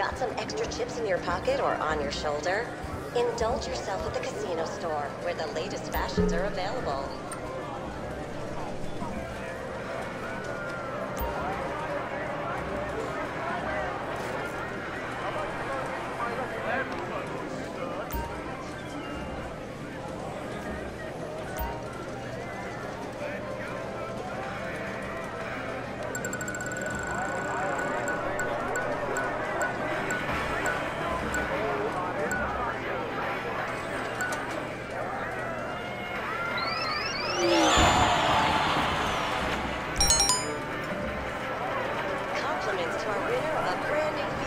Got some extra chips in your pocket or on your shoulder? Indulge yourself at the casino store, where the latest fashions are available. compliments to our winner of Brand New